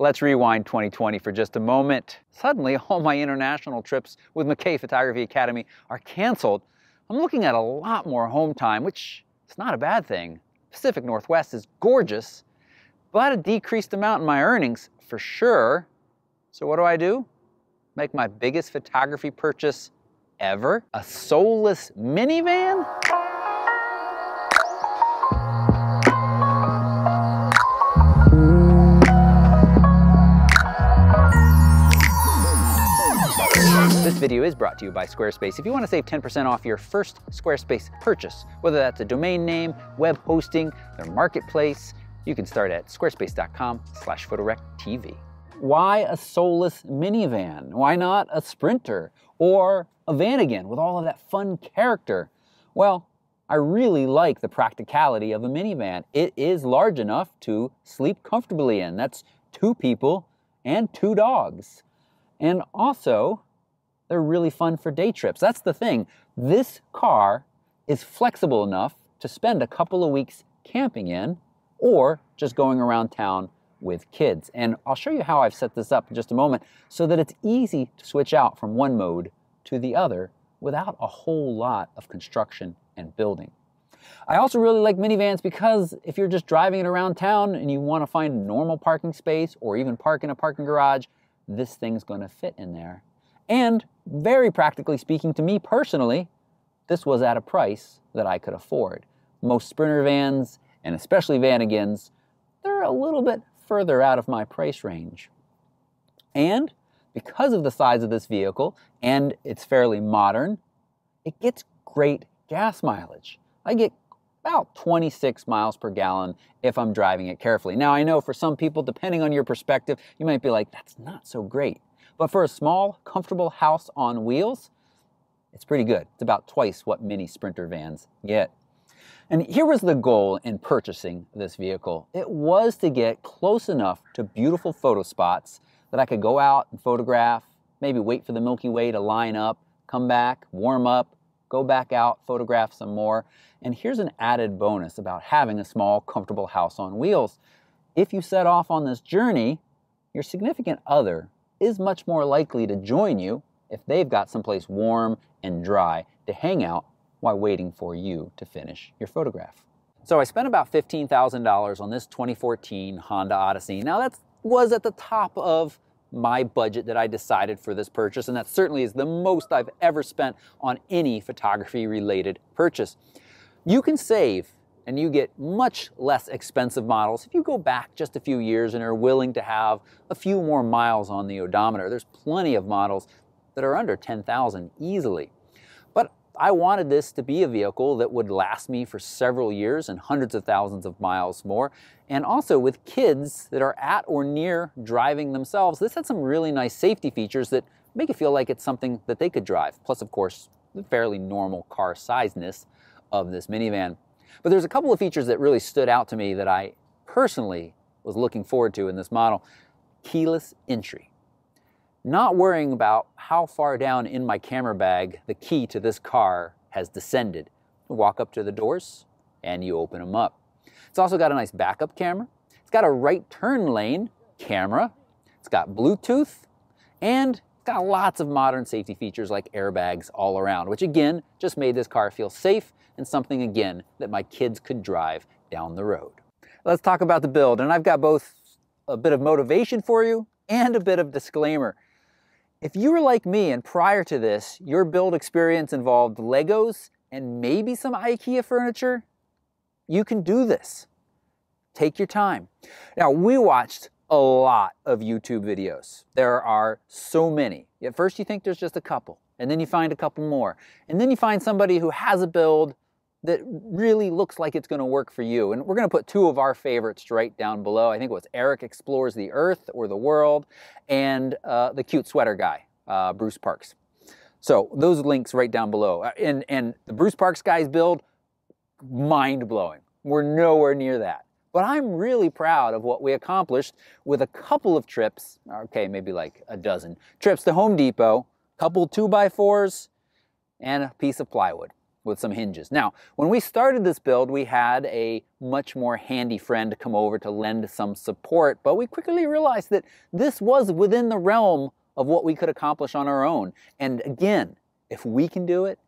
Let's rewind 2020 for just a moment. Suddenly, all my international trips with McKay Photography Academy are canceled. I'm looking at a lot more home time, which is not a bad thing. Pacific Northwest is gorgeous, but a decreased amount in my earnings for sure. So what do I do? Make my biggest photography purchase ever? A soulless minivan? This video is brought to you by Squarespace. If you want to save 10% off your first Squarespace purchase, whether that's a domain name, web hosting, their marketplace, you can start at squarespace.com slash photorectv. Why a soulless minivan? Why not a Sprinter or a Vanagon with all of that fun character? Well, I really like the practicality of a minivan. It is large enough to sleep comfortably in. That's two people and two dogs. And also, they're really fun for day trips. That's the thing. This car is flexible enough to spend a couple of weeks camping in or just going around town with kids. And I'll show you how I've set this up in just a moment so that it's easy to switch out from one mode to the other without a whole lot of construction and building. I also really like minivans because if you're just driving it around town and you want to find normal parking space or even park in a parking garage, this thing's going to fit in there. And very practically speaking to me personally, this was at a price that I could afford. Most Sprinter vans, and especially Vanagons, they're a little bit further out of my price range. And because of the size of this vehicle and it's fairly modern, it gets great gas mileage. I get about 26 miles per gallon if I'm driving it carefully. Now, I know for some people, depending on your perspective, you might be like, that's not so great. But for a small, comfortable house on wheels, it's pretty good. It's about twice what mini Sprinter vans get. And here was the goal in purchasing this vehicle. It was to get close enough to beautiful photo spots that I could go out and photograph, maybe wait for the Milky Way to line up, come back, warm up, go back out, photograph some more. And here's an added bonus about having a small, comfortable house on wheels. If you set off on this journey, your significant other is much more likely to join you if they've got someplace warm and dry to hang out while waiting for you to finish your photograph. So I spent about $15,000 on this 2014 Honda Odyssey. Now that was at the top of my budget that I decided for this purchase, and that certainly is the most I've ever spent on any photography related purchase. You can save and you get much less expensive models if you go back just a few years and are willing to have a few more miles on the odometer. There's plenty of models that are under 10,000 easily. But I wanted this to be a vehicle that would last me for several years and hundreds of thousands of miles more. And also with kids that are at or near driving themselves, this had some really nice safety features that make it feel like it's something that they could drive. Plus, of course, the fairly normal car sizeness of this minivan. But there's a couple of features that really stood out to me that I personally was looking forward to in this model. Keyless entry. Not worrying about how far down in my camera bag the key to this car has descended. You walk up to the doors and you open them up. It's also got a nice backup camera. It's got a right turn lane camera. It's got Bluetooth and it's got lots of modern safety features like airbags all around, which again just made this car feel safe and something again that my kids could drive down the road. Let's talk about the build, and I've got both a bit of motivation for you and a bit of disclaimer. If you were like me and prior to this, your build experience involved Legos and maybe some IKEA furniture, you can do this. Take your time. Now, we watched a lot of YouTube videos. There are so many. At first you think there's just a couple, and then you find a couple more. And then you find somebody who has a build that really looks like it's going to work for you. And we're going to put two of our favorites right down below. I think it was Eric Explores the Earth or the World and uh, the cute sweater guy, uh, Bruce Parks. So those links right down below. Uh, and, and the Bruce Parks guy's build, mind blowing. We're nowhere near that. But I'm really proud of what we accomplished with a couple of trips, okay, maybe like a dozen trips to Home Depot, couple two by fours, and a piece of plywood. With some hinges. Now, when we started this build, we had a much more handy friend come over to lend some support, but we quickly realized that this was within the realm of what we could accomplish on our own. And again, if we can do it,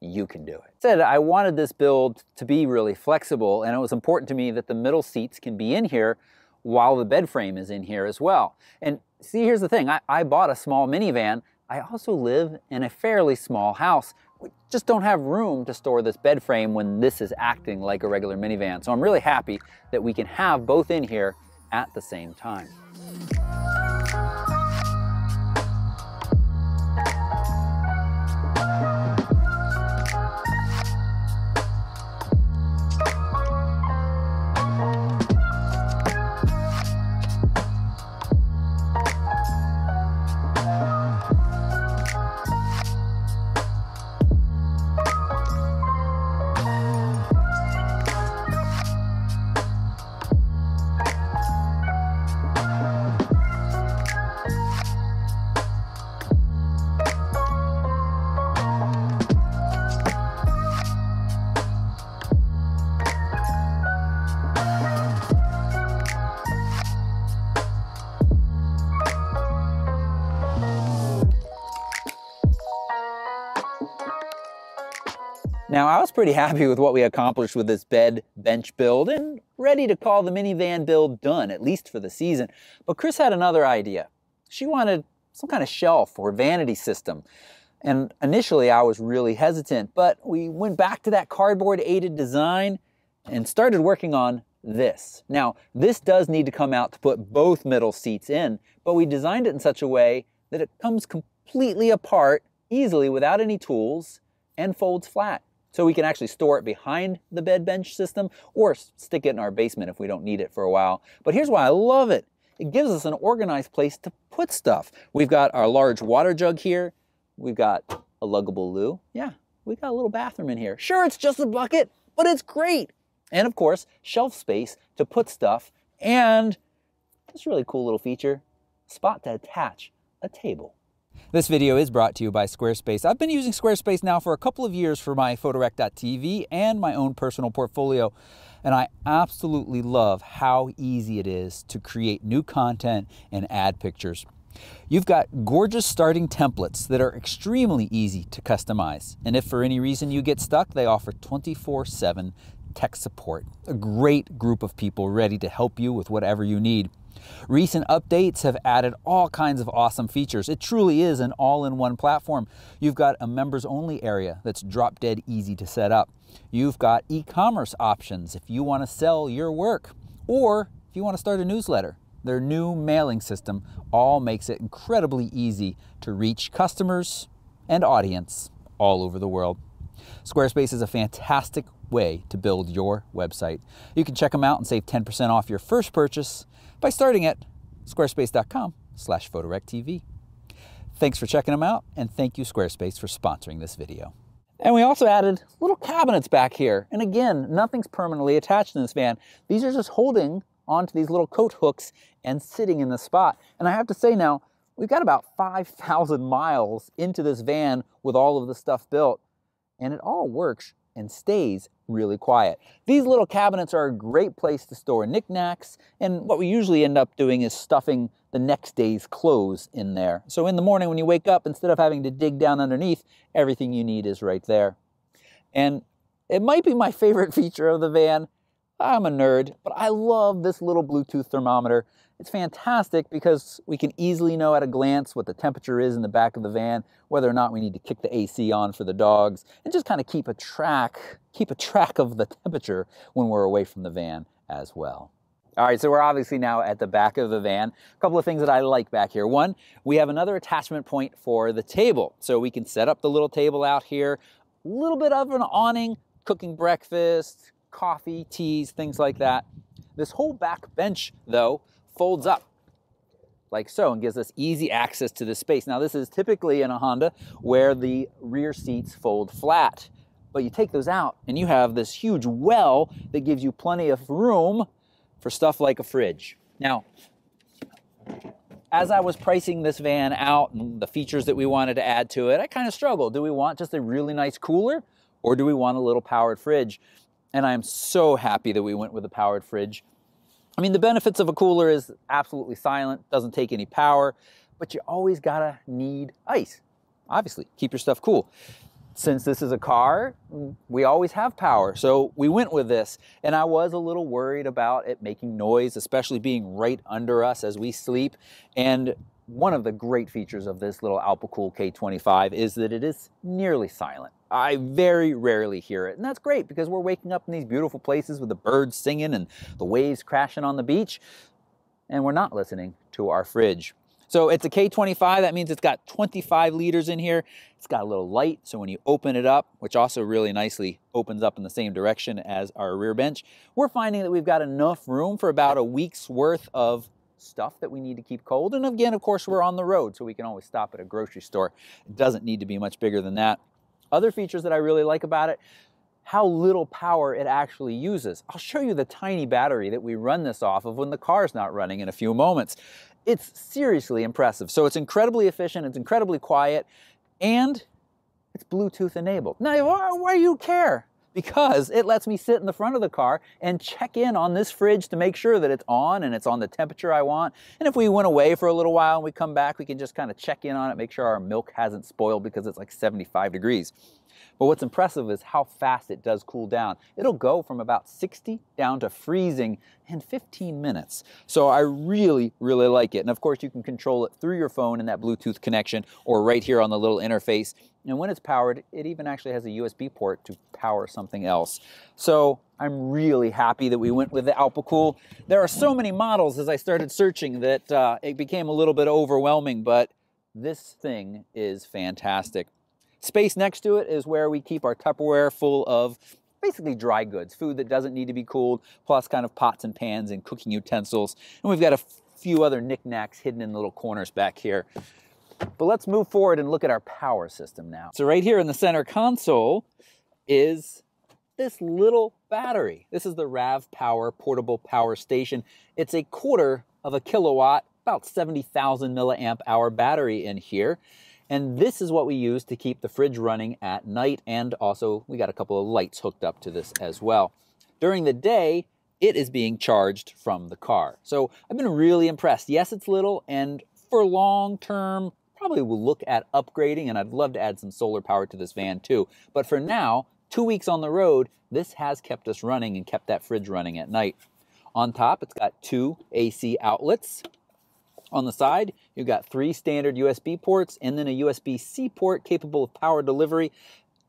you can do it. Said I wanted this build to be really flexible and it was important to me that the middle seats can be in here while the bed frame is in here as well. And see, here's the thing, I, I bought a small minivan. I also live in a fairly small house. We just don't have room to store this bed frame when this is acting like a regular minivan. So I'm really happy that we can have both in here at the same time. Now, I was pretty happy with what we accomplished with this bed bench build and ready to call the minivan build done, at least for the season. But Chris had another idea. She wanted some kind of shelf or vanity system. And initially I was really hesitant, but we went back to that cardboard aided design and started working on this. Now, this does need to come out to put both middle seats in, but we designed it in such a way that it comes completely apart easily without any tools and folds flat. So we can actually store it behind the bed bench system or stick it in our basement if we don't need it for a while. But here's why I love it. It gives us an organized place to put stuff. We've got our large water jug here. We've got a luggable loo. Yeah, we've got a little bathroom in here. Sure, it's just a bucket, but it's great. And of course, shelf space to put stuff and this really cool little feature, spot to attach a table. This video is brought to you by Squarespace. I've been using Squarespace now for a couple of years for my Photorec.tv and my own personal portfolio. And I absolutely love how easy it is to create new content and add pictures. You've got gorgeous starting templates that are extremely easy to customize. And if for any reason you get stuck, they offer 24 7 tech support. A great group of people ready to help you with whatever you need. Recent updates have added all kinds of awesome features. It truly is an all-in-one platform. You've got a members-only area that's drop dead easy to set up. You've got e-commerce options if you want to sell your work or if you want to start a newsletter. Their new mailing system all makes it incredibly easy to reach customers and audience all over the world. Squarespace is a fantastic way to build your website. You can check them out and save 10% off your first purchase by starting at squarespace.com slash photorectv. Thanks for checking them out, and thank you Squarespace for sponsoring this video. And we also added little cabinets back here. And again, nothing's permanently attached in this van. These are just holding onto these little coat hooks and sitting in the spot. And I have to say now, we've got about 5,000 miles into this van with all of the stuff built, and it all works and stays really quiet. These little cabinets are a great place to store knickknacks, and what we usually end up doing is stuffing the next day's clothes in there. So in the morning when you wake up, instead of having to dig down underneath, everything you need is right there. And it might be my favorite feature of the van. I'm a nerd, but I love this little Bluetooth thermometer. It's fantastic because we can easily know at a glance what the temperature is in the back of the van, whether or not we need to kick the AC on for the dogs, and just kind of keep a track, keep a track of the temperature when we're away from the van as well. All right, so we're obviously now at the back of the van. A couple of things that I like back here. One, we have another attachment point for the table. So we can set up the little table out here, a little bit of an awning, cooking breakfast, coffee, teas, things like that. This whole back bench, though, folds up like so and gives us easy access to this space. Now this is typically in a Honda where the rear seats fold flat, but you take those out and you have this huge well that gives you plenty of room for stuff like a fridge. Now, as I was pricing this van out and the features that we wanted to add to it, I kind of struggled. Do we want just a really nice cooler or do we want a little powered fridge? And I'm so happy that we went with a powered fridge. I mean, the benefits of a cooler is absolutely silent, doesn't take any power, but you always gotta need ice. Obviously, keep your stuff cool since this is a car, we always have power. So we went with this. And I was a little worried about it making noise, especially being right under us as we sleep. And one of the great features of this little Alpicool K25 is that it is nearly silent. I very rarely hear it. And that's great because we're waking up in these beautiful places with the birds singing and the waves crashing on the beach. And we're not listening to our fridge. So it's a K25, that means it's got 25 liters in here. It's got a little light, so when you open it up, which also really nicely opens up in the same direction as our rear bench, we're finding that we've got enough room for about a week's worth of stuff that we need to keep cold. And again, of course, we're on the road, so we can always stop at a grocery store. It doesn't need to be much bigger than that. Other features that I really like about it, how little power it actually uses. I'll show you the tiny battery that we run this off of when the car's not running in a few moments. It's seriously impressive. So it's incredibly efficient, it's incredibly quiet, and it's Bluetooth enabled. Now, why, why do you care? Because it lets me sit in the front of the car and check in on this fridge to make sure that it's on and it's on the temperature I want. And if we went away for a little while and we come back, we can just kind of check in on it, make sure our milk hasn't spoiled because it's like 75 degrees. But what's impressive is how fast it does cool down. It'll go from about 60 down to freezing in 15 minutes. So I really, really like it. And of course, you can control it through your phone and that Bluetooth connection or right here on the little interface. And when it's powered, it even actually has a USB port to power something else. So I'm really happy that we went with the Alpicool. There are so many models as I started searching that uh, it became a little bit overwhelming, but this thing is fantastic. Space next to it is where we keep our Tupperware full of basically dry goods, food that doesn't need to be cooled, plus kind of pots and pans and cooking utensils. And we've got a few other knickknacks hidden in little corners back here. But let's move forward and look at our power system now. So right here in the center console is this little battery. This is the RAV Power portable power station. It's a quarter of a kilowatt, about 70,000 milliamp hour battery in here. And this is what we use to keep the fridge running at night. And also we got a couple of lights hooked up to this as well. During the day, it is being charged from the car. So I've been really impressed. Yes, it's little and for long term, probably will look at upgrading and I'd love to add some solar power to this van too. But for now, two weeks on the road, this has kept us running and kept that fridge running at night. On top, it's got two AC outlets on the side, you've got three standard USB ports and then a USB-C port capable of power delivery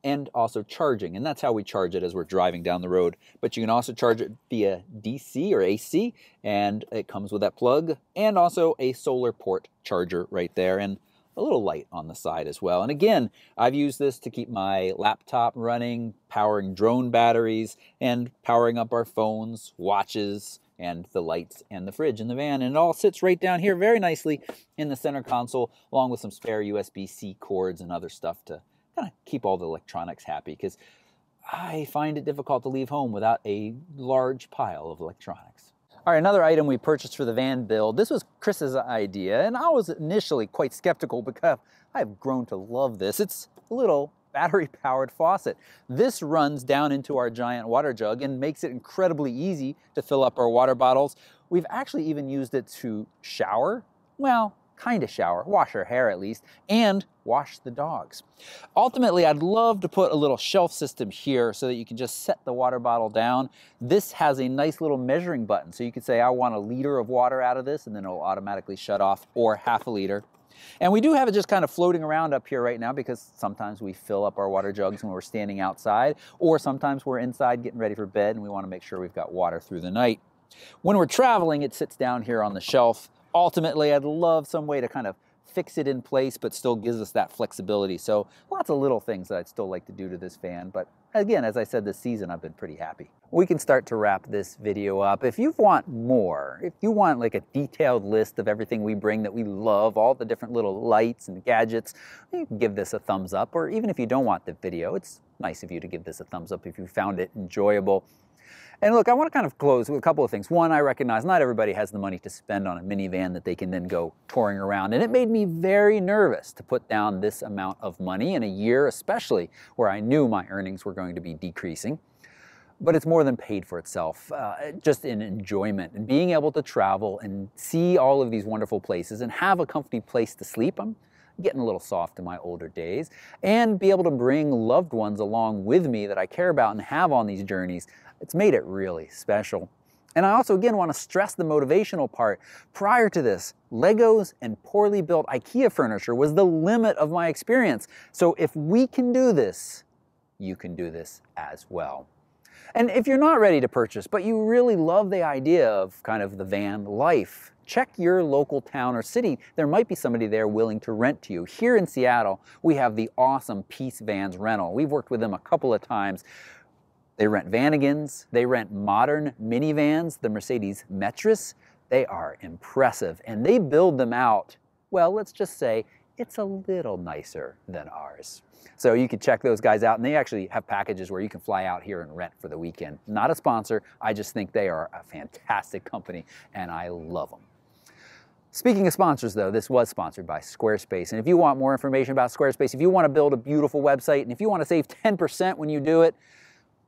and also charging. And that's how we charge it as we're driving down the road. But you can also charge it via DC or AC, and it comes with that plug and also a solar port charger right there and a little light on the side as well. And again, I've used this to keep my laptop running, powering drone batteries, and powering up our phones, watches, and the lights and the fridge in the van. And it all sits right down here very nicely in the center console, along with some spare USB-C cords and other stuff to kind of keep all the electronics happy because I find it difficult to leave home without a large pile of electronics. All right, another item we purchased for the van build. This was Chris's idea, and I was initially quite skeptical because I've grown to love this. It's a little battery powered faucet. This runs down into our giant water jug and makes it incredibly easy to fill up our water bottles. We've actually even used it to shower. Well, kind of shower, wash her hair at least, and wash the dogs. Ultimately, I'd love to put a little shelf system here so that you can just set the water bottle down. This has a nice little measuring button. So you can say, I want a liter of water out of this, and then it'll automatically shut off, or half a liter. And we do have it just kind of floating around up here right now because sometimes we fill up our water jugs when we're standing outside, or sometimes we're inside getting ready for bed and we want to make sure we've got water through the night. When we're traveling, it sits down here on the shelf. Ultimately, I'd love some way to kind of fix it in place, but still gives us that flexibility. So lots of little things that I'd still like to do to this fan, but again, as I said this season, I've been pretty happy. We can start to wrap this video up. If you want more, if you want like a detailed list of everything we bring that we love, all the different little lights and gadgets, you can give this a thumbs up. Or even if you don't want the video, it's nice of you to give this a thumbs up if you found it enjoyable. And look, I want to kind of close with a couple of things. One, I recognize not everybody has the money to spend on a minivan that they can then go touring around. And it made me very nervous to put down this amount of money in a year, especially where I knew my earnings were going to be decreasing. But it's more than paid for itself, uh, just in enjoyment and being able to travel and see all of these wonderful places and have a comfy place to sleep. I'm getting a little soft in my older days, and be able to bring loved ones along with me that I care about and have on these journeys. It's made it really special. And I also, again, want to stress the motivational part. Prior to this, Legos and poorly built IKEA furniture was the limit of my experience. So if we can do this, you can do this as well. And if you're not ready to purchase, but you really love the idea of kind of the van life, check your local town or city. There might be somebody there willing to rent to you. Here in Seattle, we have the awesome Peace Vans rental. We've worked with them a couple of times. They rent Vanagons, they rent modern minivans, the Mercedes Metris. They are impressive and they build them out, well, let's just say it's a little nicer than ours. So you can check those guys out and they actually have packages where you can fly out here and rent for the weekend. Not a sponsor, I just think they are a fantastic company and I love them. Speaking of sponsors though, this was sponsored by Squarespace. And if you want more information about Squarespace, if you want to build a beautiful website, and if you want to save 10% when you do it,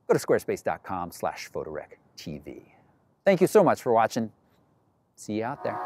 go to squarespace.com slash TV. Thank you so much for watching. See you out there.